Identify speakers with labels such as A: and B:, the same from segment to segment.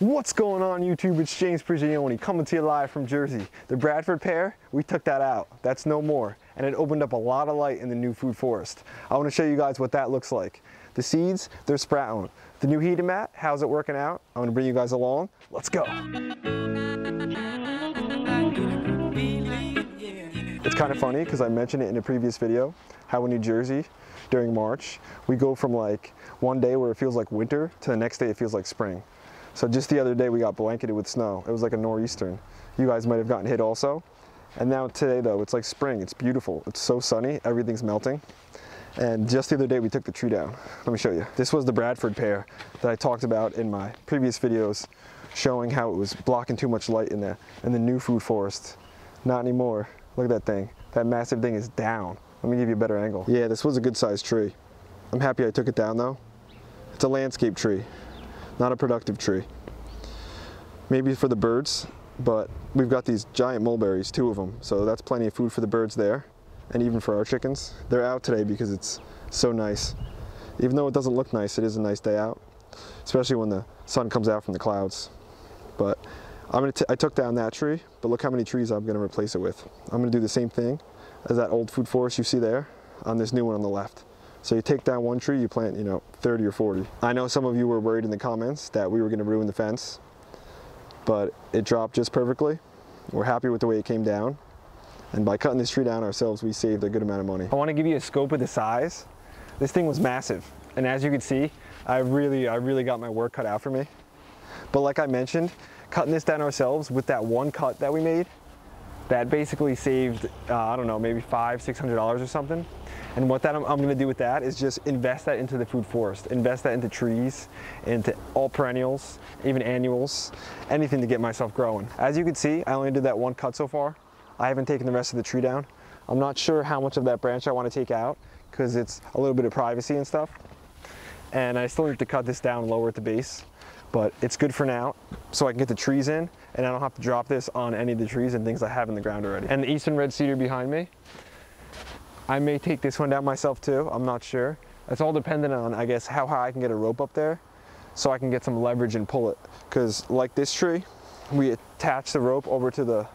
A: What's going on YouTube? It's James Prigioni coming to you live from Jersey. The Bradford pear, we took that out. That's no more. And it opened up a lot of light in the new food forest. I want to show you guys what that looks like. The seeds, they're sprouting. The new heating mat, how's it working out? I'm gonna bring you guys along. Let's go. It's kind of funny because I mentioned it in a previous video, how in New Jersey during March, we go from like one day where it feels like winter to the next day it feels like spring. So just the other day we got blanketed with snow. It was like a nor'eastern. You guys might have gotten hit also. And now today though, it's like spring. It's beautiful. It's so sunny. Everything's melting. And just the other day we took the tree down. Let me show you. This was the Bradford pear that I talked about in my previous videos showing how it was blocking too much light in the, in the new food forest. Not anymore. Look at that thing. That massive thing is down. Let me give you a better angle. Yeah, this was a good sized tree. I'm happy I took it down though. It's a landscape tree not a productive tree. Maybe for the birds, but we've got these giant mulberries, two of them, so that's plenty of food for the birds there, and even for our chickens. They're out today because it's so nice. Even though it doesn't look nice, it is a nice day out, especially when the sun comes out from the clouds. But I'm gonna t I took down that tree, but look how many trees I'm gonna replace it with. I'm gonna do the same thing as that old food forest you see there on this new one on the left. So you take down one tree, you plant, you know, 30 or 40. I know some of you were worried in the comments that we were gonna ruin the fence, but it dropped just perfectly. We're happy with the way it came down. And by cutting this tree down ourselves, we saved a good amount of money. I wanna give you a scope of the size. This thing was massive. And as you can see, I really, I really got my work cut out for me. But like I mentioned, cutting this down ourselves with that one cut that we made, that basically saved, uh, I don't know, maybe five, $600 or something. And what that I'm, I'm gonna do with that is just invest that into the food forest, invest that into trees, into all perennials, even annuals, anything to get myself growing. As you can see, I only did that one cut so far. I haven't taken the rest of the tree down. I'm not sure how much of that branch I wanna take out because it's a little bit of privacy and stuff. And I still need to cut this down lower at the base, but it's good for now so I can get the trees in and I don't have to drop this on any of the trees and things I have in the ground already. And the eastern red cedar behind me, I may take this one down myself too, I'm not sure. It's all dependent on, I guess, how high I can get a rope up there so I can get some leverage and pull it. Because like this tree, we attach the rope over to the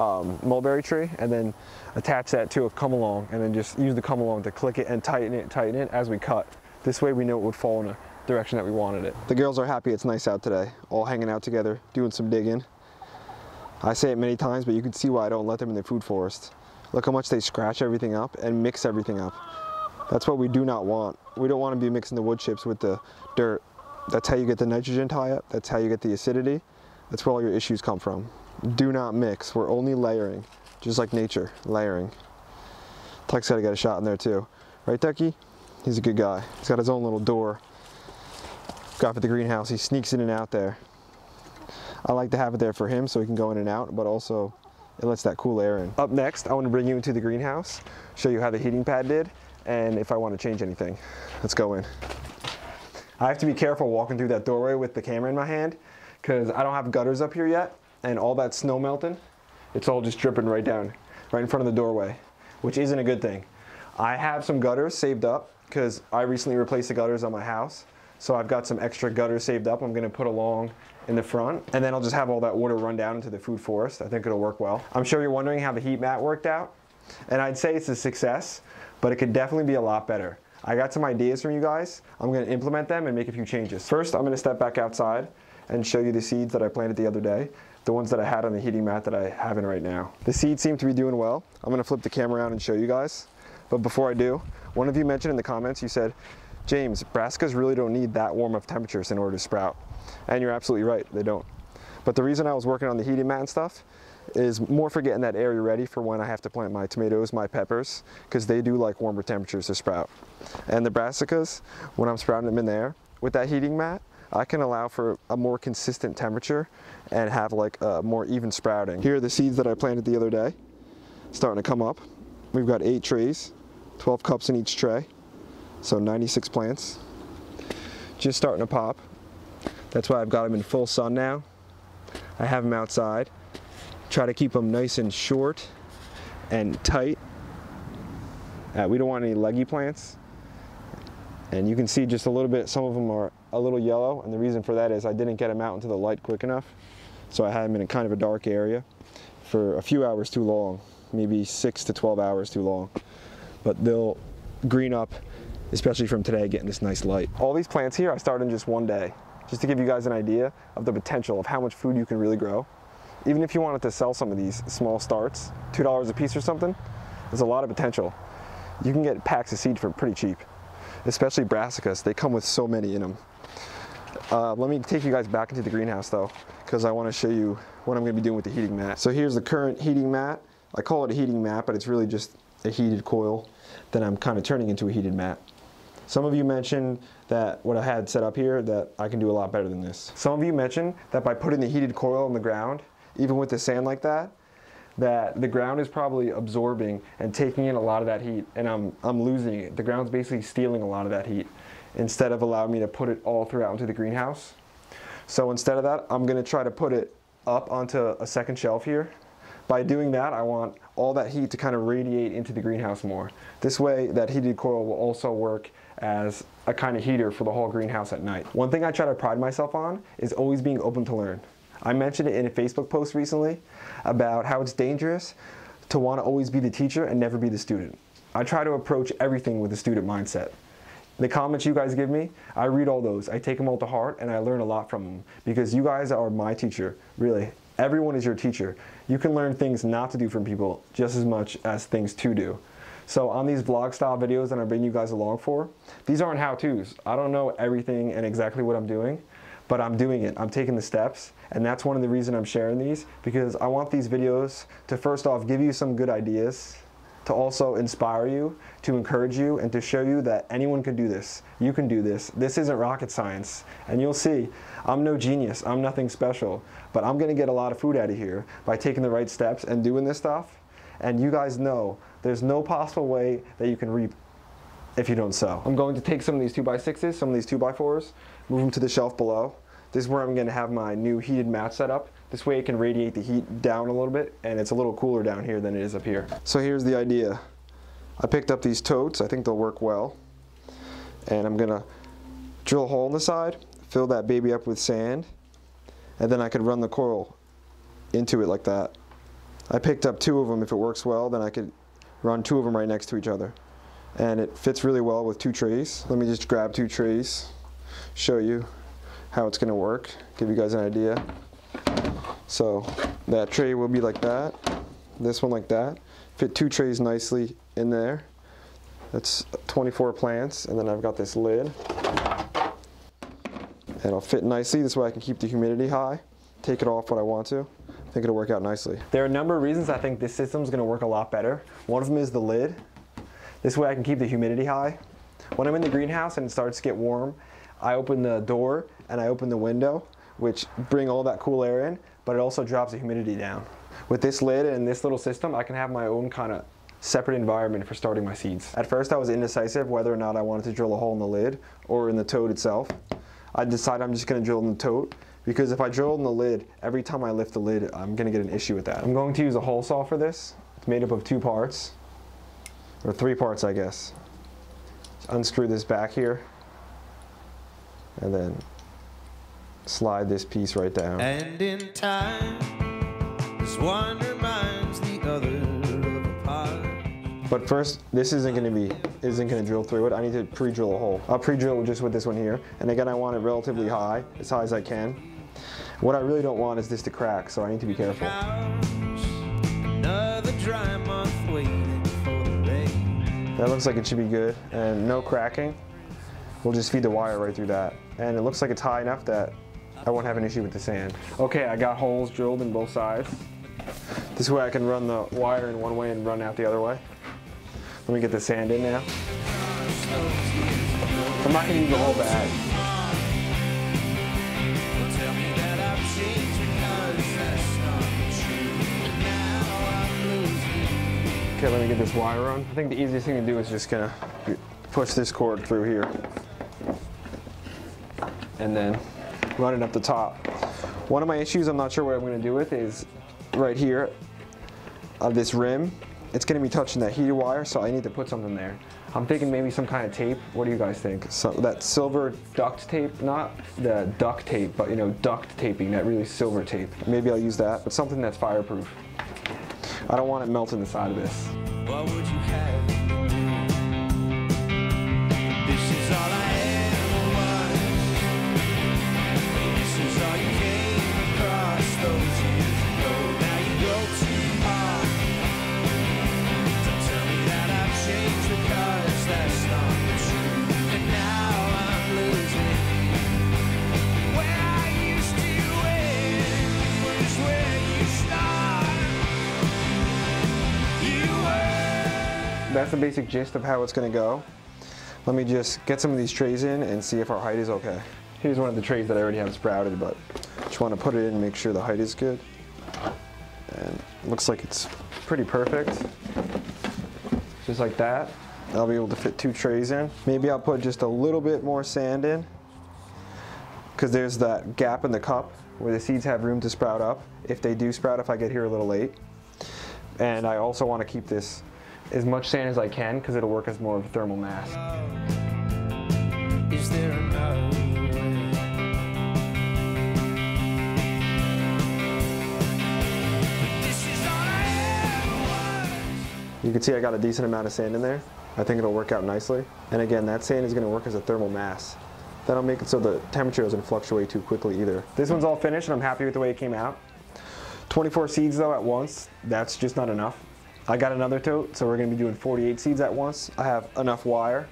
A: um, mulberry tree and then attach that to a come along and then just use the come along to click it and tighten it, tighten it as we cut. This way we know it would fall in a direction that we wanted it. The girls are happy it's nice out today, all hanging out together, doing some digging. I say it many times, but you can see why I don't let them in the food forest. Look how much they scratch everything up and mix everything up. That's what we do not want. We don't want to be mixing the wood chips with the dirt. That's how you get the nitrogen tie up. That's how you get the acidity. That's where all your issues come from. Do not mix. We're only layering, just like nature, layering. Tuck's got to get a shot in there too. Right, Tucky? He's a good guy. He's got his own little door. Got for the greenhouse. He sneaks in and out there. I like to have it there for him so he can go in and out, but also it lets that cool air in. Up next, I want to bring you into the greenhouse, show you how the heating pad did, and if I want to change anything. Let's go in. I have to be careful walking through that doorway with the camera in my hand, because I don't have gutters up here yet, and all that snow melting, it's all just dripping right down, right in front of the doorway, which isn't a good thing. I have some gutters saved up, because I recently replaced the gutters on my house, so I've got some extra gutters saved up I'm gonna put along in the front and then I'll just have all that water run down into the food forest. I think it'll work well. I'm sure you're wondering how the heat mat worked out and I'd say it's a success, but it could definitely be a lot better. I got some ideas from you guys. I'm gonna implement them and make a few changes. First, I'm gonna step back outside and show you the seeds that I planted the other day, the ones that I had on the heating mat that I have in right now. The seeds seem to be doing well. I'm gonna flip the camera around and show you guys. But before I do, one of you mentioned in the comments, you said, James, brassicas really don't need that warm of temperatures in order to sprout. And you're absolutely right, they don't. But the reason I was working on the heating mat and stuff is more for getting that area ready for when I have to plant my tomatoes, my peppers, because they do like warmer temperatures to sprout. And the brassicas, when I'm sprouting them in there, with that heating mat, I can allow for a more consistent temperature and have like a more even sprouting. Here are the seeds that I planted the other day, starting to come up. We've got eight trays, 12 cups in each tray, so 96 plants. Just starting to pop. That's why I've got them in full sun now. I have them outside. Try to keep them nice and short and tight. Uh, we don't want any leggy plants. And you can see just a little bit, some of them are a little yellow, and the reason for that is I didn't get them out into the light quick enough. So I had them in a kind of a dark area for a few hours too long, maybe six to 12 hours too long. But they'll green up, especially from today, getting this nice light. All these plants here, I started in just one day, just to give you guys an idea of the potential of how much food you can really grow. Even if you wanted to sell some of these small starts, $2 a piece or something, there's a lot of potential. You can get packs of seed for pretty cheap, especially brassicas. They come with so many in them. Uh, let me take you guys back into the greenhouse though, because I want to show you what I'm going to be doing with the heating mat. So here's the current heating mat. I call it a heating mat, but it's really just a heated coil that I'm kind of turning into a heated mat. Some of you mentioned that what I had set up here, that I can do a lot better than this. Some of you mentioned that by putting the heated coil on the ground, even with the sand like that, that the ground is probably absorbing and taking in a lot of that heat and I'm, I'm losing it. The ground's basically stealing a lot of that heat instead of allowing me to put it all throughout into the greenhouse. So instead of that, I'm gonna try to put it up onto a second shelf here. By doing that, I want all that heat to kind of radiate into the greenhouse more. This way, that heated coil will also work as a kind of heater for the whole greenhouse at night. One thing I try to pride myself on is always being open to learn. I mentioned it in a Facebook post recently about how it's dangerous to want to always be the teacher and never be the student. I try to approach everything with a student mindset. The comments you guys give me, I read all those. I take them all to heart and I learn a lot from them because you guys are my teacher, really. Everyone is your teacher. You can learn things not to do from people just as much as things to do. So on these vlog style videos that I'm bringing you guys along for, these aren't how-tos. I don't know everything and exactly what I'm doing, but I'm doing it. I'm taking the steps, and that's one of the reasons I'm sharing these, because I want these videos to first off give you some good ideas, to also inspire you, to encourage you, and to show you that anyone can do this. You can do this. This isn't rocket science. And you'll see, I'm no genius. I'm nothing special. But I'm to get a lot of food out of here by taking the right steps and doing this stuff. And you guys know there's no possible way that you can reap if you don't sow. I'm going to take some of these 2x6s, some of these 2x4s, move them to the shelf below. This is where I'm going to have my new heated mat set up. This way it can radiate the heat down a little bit and it's a little cooler down here than it is up here. So here's the idea. I picked up these totes. I think they'll work well. And I'm going to drill a hole in the side, fill that baby up with sand, and then I could run the coil into it like that. I picked up two of them. If it works well, then I could run two of them right next to each other and it fits really well with two trays. Let me just grab two trays, show you how it's gonna work, give you guys an idea. So that tray will be like that, this one like that. Fit two trays nicely in there. That's 24 plants, and then I've got this lid. And it'll fit nicely, this way I can keep the humidity high, take it off when I want to. Think it'll work out nicely. There are a number of reasons I think this system is gonna work a lot better. One of them is the lid. This way I can keep the humidity high. When I'm in the greenhouse and it starts to get warm, I open the door and I open the window, which bring all that cool air in, but it also drops the humidity down. With this lid and this little system, I can have my own kind of separate environment for starting my seeds. At first I was indecisive whether or not I wanted to drill a hole in the lid or in the tote itself. I decided I'm just gonna drill in the tote because if I drill in the lid, every time I lift the lid, I'm gonna get an issue with that. I'm going to use a hole saw for this. It's made up of two parts or three parts I guess. Just unscrew this back here and then slide this piece right down.
B: And in time, this one reminds the other of a part.
A: But first, this isn't going to be isn't going to drill through it. I need to pre-drill a hole. I'll pre-drill just with this one here, and again, I want it relatively high, as high as I can. What I really don't want is this to crack, so I need to be careful.
B: Couch, another dry month waiting for the rain.
A: That looks like it should be good, and no cracking. We'll just feed the wire right through that. And it looks like it's high enough that I won't have an issue with the sand. Okay, I got holes drilled in both sides. This way I can run the wire in one way and run out the other way. Let me get the sand in now. I'm not gonna use the whole bag. Okay, let me get this wire on. I think the easiest thing to do is just gonna push this cord through here. And then run it up the top. One of my issues I'm not sure what I'm gonna do with is right here of this rim. it's gonna be touching that heater wire, so I need to put something there. I'm thinking maybe some kind of tape. What do you guys think? So that silver duct tape, not the duct tape, but you know, duct taping, that really silver tape. Maybe I'll use that, but something that's fireproof. I don't want it melting the side of this. That's the basic gist of how it's gonna go. Let me just get some of these trays in and see if our height is okay. Here's one of the trays that I already have sprouted, but just wanna put it in and make sure the height is good. And looks like it's pretty perfect. Just like that. I'll be able to fit two trays in. Maybe I'll put just a little bit more sand in because there's that gap in the cup where the seeds have room to sprout up. If they do sprout, if I get here a little late. And I also want to keep this as much sand as I can because it'll work as more of a thermal mass.
B: Is there another way? This is all I ever was.
A: You can see I got a decent amount of sand in there. I think it'll work out nicely. And again, that sand is going to work as a thermal mass. That'll make it so the temperature doesn't fluctuate too quickly either. This one's all finished and I'm happy with the way it came out. 24 seeds though at once, that's just not enough. I got another tote, so we're gonna be doing 48 seeds at once. I have enough wire.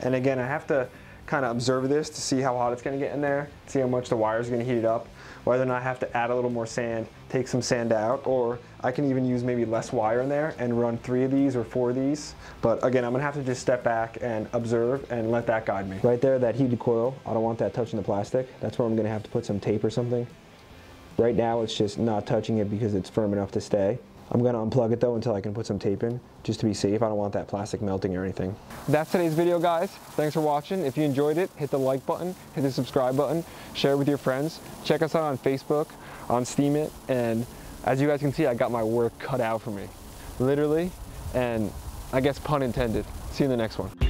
A: And again, I have to kind of observe this to see how hot it's gonna get in there, see how much the wire is gonna heat it up, whether or not I have to add a little more sand, take some sand out, or I can even use maybe less wire in there and run three of these or four of these. But again, I'm gonna have to just step back and observe and let that guide me. Right there, that heated coil, I don't want that touching the plastic. That's where I'm gonna have to put some tape or something. Right now, it's just not touching it because it's firm enough to stay. I'm gonna unplug it though until I can put some tape in, just to be safe. I don't want that plastic melting or anything. That's today's video, guys. Thanks for watching. If you enjoyed it, hit the like button, hit the subscribe button, share it with your friends. Check us out on Facebook, on Steemit, and as you guys can see, I got my work cut out for me. Literally, and I guess pun intended. See you in the next one.